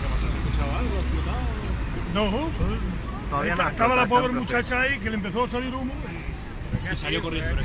¿Qué ¿Se escuchaba algo? ¿Explotado? No, todavía eh, no. Estaba la pobre muchacha ahí que le empezó a salir humo. Y... salió corriendo.